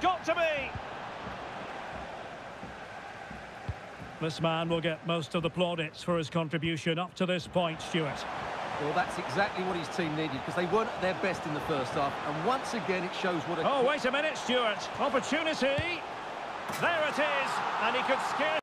got to be. This man will get most of the plaudits for his contribution up to this point, Stewart. Well, that's exactly what his team needed because they weren't at their best in the first half. And once again, it shows what a... Oh, wait a minute, Stewart. Opportunity. There it is. And he could scare...